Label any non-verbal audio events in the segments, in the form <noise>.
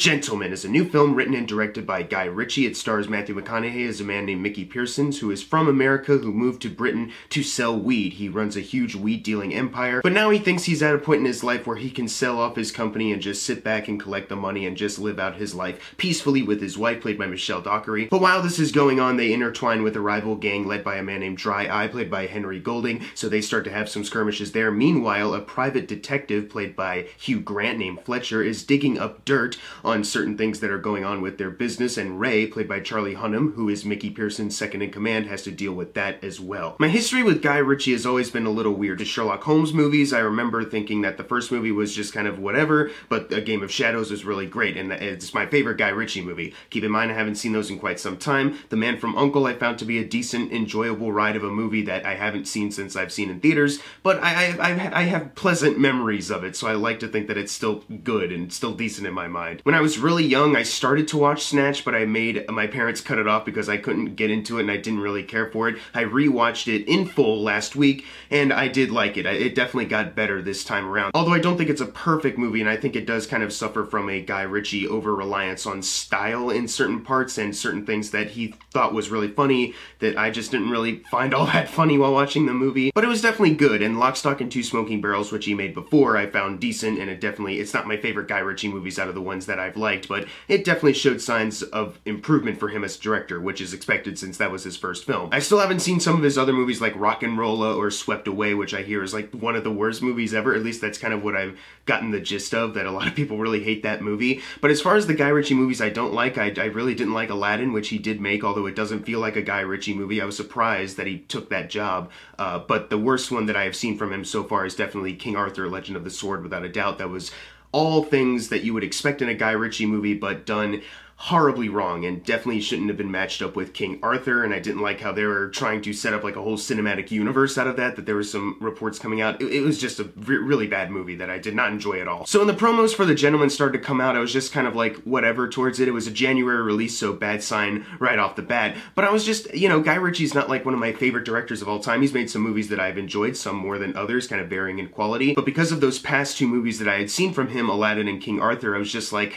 Gentleman is a new film written and directed by Guy Ritchie. It stars Matthew McConaughey as a man named Mickey Pearsons who is from America who moved to Britain to sell weed. He runs a huge weed dealing empire, but now he thinks he's at a point in his life where he can sell off his company and just sit back and collect the money and just live out his life peacefully with his wife, played by Michelle Dockery. But while this is going on, they intertwine with a rival gang led by a man named Dry Eye, played by Henry Golding, so they start to have some skirmishes there. Meanwhile, a private detective, played by Hugh Grant, named Fletcher, is digging up dirt certain things that are going on with their business, and Ray, played by Charlie Hunnam, who is Mickey Pearson's second in command, has to deal with that as well. My history with Guy Ritchie has always been a little weird. The Sherlock Holmes movies, I remember thinking that the first movie was just kind of whatever, but A Game of Shadows was really great, and it's my favorite Guy Ritchie movie. Keep in mind, I haven't seen those in quite some time. The Man from Uncle I found to be a decent, enjoyable ride of a movie that I haven't seen since I've seen in theaters, but I, I, I have pleasant memories of it, so I like to think that it's still good and still decent in my mind. When I was really young, I started to watch Snatch, but I made my parents cut it off because I couldn't get into it and I didn't really care for it. I rewatched it in full last week, and I did like it. It definitely got better this time around. Although I don't think it's a perfect movie, and I think it does kind of suffer from a Guy Ritchie over-reliance on style in certain parts and certain things that he thought was really funny that I just didn't really find all <laughs> that funny while watching the movie. But it was definitely good, and Lock, Stock, and Two Smoking Barrels, which he made before, I found decent, and it definitely, it's not my favorite Guy Ritchie movies out of the ones that I've liked, but it definitely showed signs of improvement for him as director, which is expected since that was his first film. I still haven't seen some of his other movies like RocknRolla or Swept Away, which I hear is like one of the worst movies ever. At least that's kind of what I've gotten the gist of, that a lot of people really hate that movie. But as far as the Guy Ritchie movies I don't like, I, I really didn't like Aladdin, which he did make, although it doesn't feel like a Guy Ritchie movie. I was surprised that he took that job. Uh, but the worst one that I have seen from him so far is definitely King Arthur, Legend of the Sword, without a doubt. That was all things that you would expect in a Guy Ritchie movie, but done horribly wrong and definitely shouldn't have been matched up with King Arthur. And I didn't like how they were trying to set up like a whole cinematic universe out of that that there were some reports coming out. It, it was just a re really bad movie that I did not enjoy at all. So when the promos for the gentleman started to come out I was just kind of like whatever towards it. It was a January release so bad sign right off the bat. But I was just you know Guy Ritchie's not like one of my favorite directors of all time. He's made some movies that I've enjoyed some more than others kind of varying in quality. But because of those past two movies that I had seen from him Aladdin and King Arthur I was just like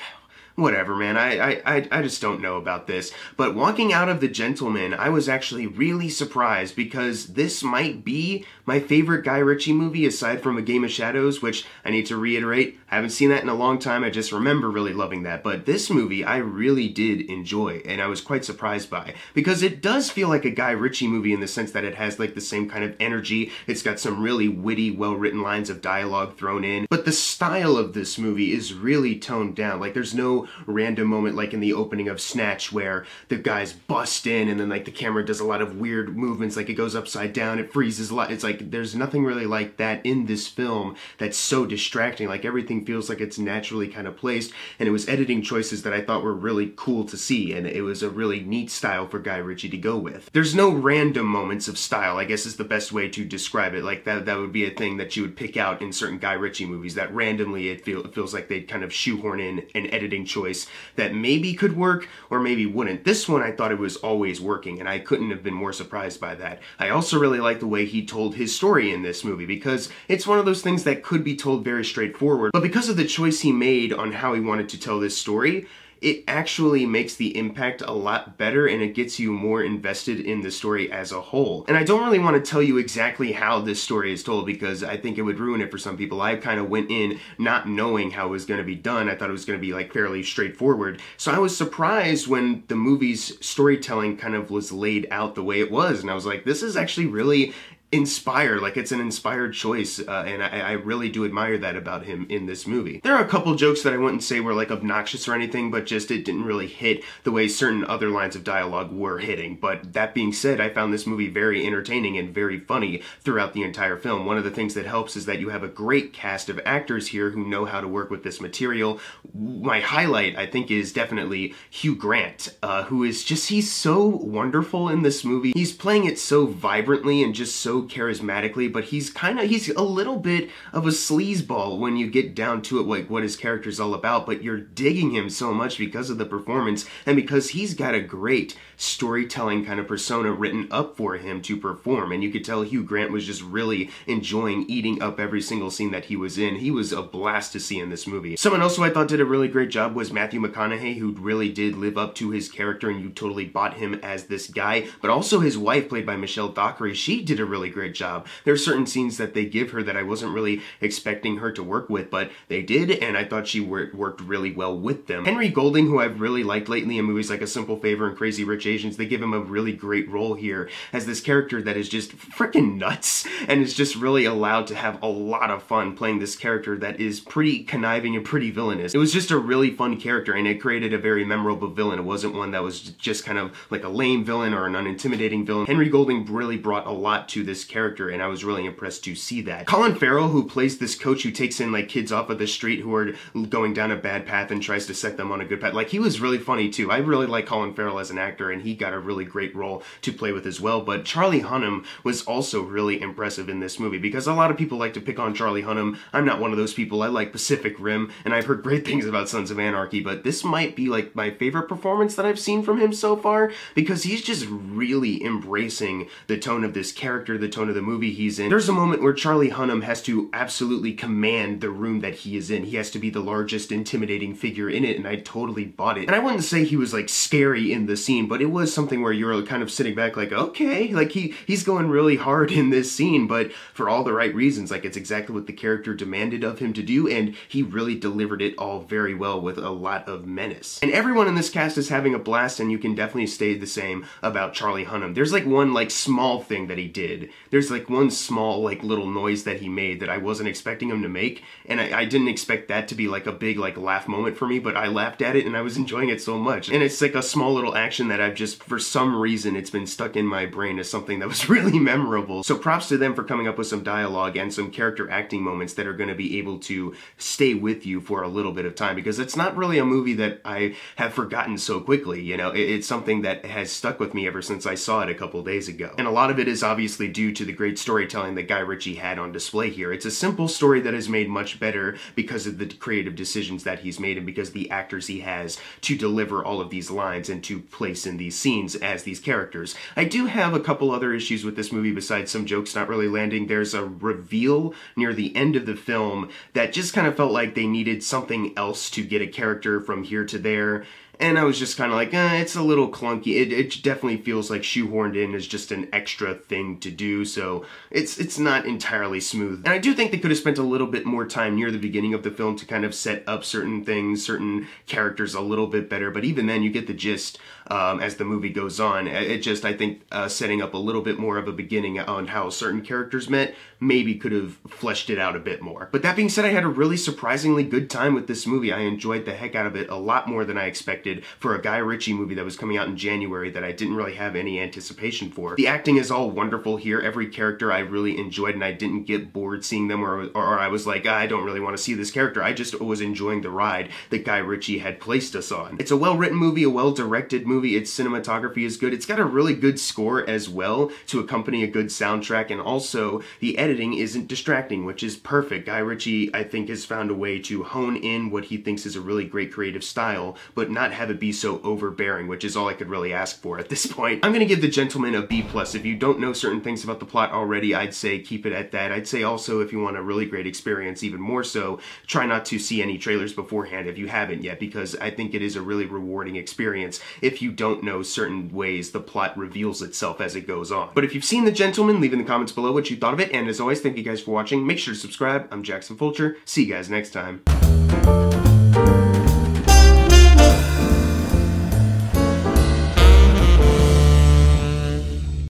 whatever, man. I, I, I just don't know about this. But walking out of The Gentleman, I was actually really surprised because this might be my favorite Guy Ritchie movie aside from A Game of Shadows, which I need to reiterate, I haven't seen that in a long time. I just remember really loving that. But this movie I really did enjoy and I was quite surprised by because it does feel like a Guy Ritchie movie in the sense that it has like the same kind of energy. It's got some really witty, well-written lines of dialogue thrown in. But the style of this movie is really toned down. Like there's no random moment like in the opening of Snatch where the guys bust in and then like the camera does a lot of weird movements like it goes upside down, it freezes a lot. It's like there's nothing really like that in this film that's so distracting. Like everything feels like it's naturally kind of placed and it was editing choices that I thought were really cool to see and it was a really neat style for Guy Ritchie to go with. There's no random moments of style, I guess is the best way to describe it. Like that that would be a thing that you would pick out in certain Guy Ritchie movies that randomly it, feel, it feels like they'd kind of shoehorn in an editing choice that maybe could work or maybe wouldn't. This one I thought it was always working and I couldn't have been more surprised by that. I also really like the way he told his story in this movie because it's one of those things that could be told very straightforward, but because of the choice he made on how he wanted to tell this story, it actually makes the impact a lot better and it gets you more invested in the story as a whole. And I don't really want to tell you exactly how this story is told because I think it would ruin it for some people. I kind of went in not knowing how it was going to be done. I thought it was going to be like fairly straightforward. So I was surprised when the movie's storytelling kind of was laid out the way it was. And I was like, this is actually really inspired like it's an inspired choice uh, and I, I, really do admire that about him in this movie. There are a couple jokes that i wouldn't say were like obnoxious or anything but just it didn't really hit the way certain other lines of dialogue were hitting. But that being said i found this movie very entertaining and very funny throughout the entire film. One of the things that helps is that you have a great cast of actors here who know how to work with this material. My highlight i think is definitely hugh grant uh, who is just he's so wonderful in this movie. He's playing it so vibrantly and just so charismatically, but he's kind of he's a little bit of a sleazeball when you get down to it, like what his character's all about. But you're digging him so much because of the performance and because he's got a great storytelling kind of persona written up for him to perform. And you could tell Hugh Grant was just really enjoying eating up every single scene that he was in. He was a blast to see in this movie. Someone else who I thought did a really great job was Matthew McConaughey, who really did live up to his character and you totally bought him as this guy. But also his wife, played by Michelle Dockery, she did a really great job. There are certain scenes that they give her that I wasn't really expecting her to work with, but they did, and I thought she worked really well with them. Henry Golding, who I've really liked lately in movies like A Simple Favor and Crazy Rich Asians, they give him a really great role here as this character that is just freaking nuts and is just really allowed to have a lot of fun playing this character that is pretty conniving and pretty villainous. It was just a really fun character and it created a very memorable villain. It wasn't one that was just kind of like a lame villain or an unintimidating villain. Henry Golding really brought a lot to this character and I was really impressed to see that. Colin Farrell, who plays this coach who takes in like kids off of the street who are going down a bad path and tries to set them on a good path, like he was really funny too. I really like Colin Farrell as an actor and he got a really great role to play with as well. But Charlie Hunnam was also really impressive in this movie because a lot of people like to pick on Charlie Hunnam. I'm not one of those people. I like Pacific Rim and I've heard great things about Sons of Anarchy, but this might be like my favorite performance that I've seen from him so far because he's just really embracing the tone of this character, the tone of the movie he's in. There's a moment where Charlie Hunnam has to absolutely command the room that he is in. He has to be the largest intimidating figure in it and I totally bought it. And I wouldn't say he was like scary in the scene, but it was something where you're kind of sitting back like, okay, like he he's going really hard in this scene, but for all the right reasons. Like it's exactly what the character demanded of him to do, and he really delivered it all very well with a lot of menace. And everyone in this cast is having a blast, and you can definitely stay the same about Charlie Hunnam. There's like one like small thing that he did. There's like one small like little noise that he made that I wasn't expecting him to make, and I, I didn't expect that to be like a big like laugh moment for me, but I laughed at it and I was <laughs> enjoying it so much. And it's like a small little action that I've just for some reason it's been stuck in my brain as something that was <laughs> really memorable. So props to them for coming up with some dialogue and some character acting moments that are going to be able to stay with you for a little bit of time because it's not really a movie that I have forgotten so quickly. You know, it's something that has stuck with me ever since I saw it a couple days ago. And a lot of it is obviously due to the great storytelling that Guy Ritchie had on display here. It's a simple story that is made much better because of the creative decisions that he's made and because the actors he has to deliver all of these lines and to place in these scenes as these characters. I do have a couple other issues with this movie besides some jokes not really landing. There's a reveal near the end of the film that just kind of felt like they needed something else to get a character from here to there and I was just kind of like, eh, it's a little clunky. It, it definitely feels like shoehorned in as just an extra thing to do, so it's it's not entirely smooth. And I do think they could have spent a little bit more time near the beginning of the film to kind of set up certain things, certain characters a little bit better, but even then you get the gist um, as the movie goes on. It just, I think, uh, setting up a little bit more of a beginning on how certain characters met maybe could have fleshed it out a bit more. But that being said, I had a really surprisingly good time with this movie. I enjoyed the heck out of it a lot more than I expected for a Guy Ritchie movie that was coming out in January that I didn't really have any anticipation for. The acting is all wonderful here. Every character I really enjoyed and I didn't get bored seeing them or, or, I was like, ah, I don't really want to see this character. I just was enjoying the ride that Guy Ritchie had placed us on. It's a well-written movie, a well-directed movie. Its cinematography is good. It's got a really good score as well to accompany a good soundtrack and also the editing editing isn't distracting, which is perfect. Guy Ritchie, I think, has found a way to hone in what he thinks is a really great creative style, but not have it be so overbearing, which is all I could really ask for at this point. I'm gonna give The Gentleman a B+. plus. If you don't know certain things about the plot already, I'd say keep it at that. I'd say also, if you want a really great experience, even more so, try not to see any trailers beforehand if you haven't yet, because I think it is a really rewarding experience if you don't know certain ways the plot reveals itself as it goes on. But if you've seen The Gentleman, leave in the comments below what you thought of it, and as always, thank you guys for watching. Make sure to subscribe. I'm Jackson Fulcher. See you guys next time.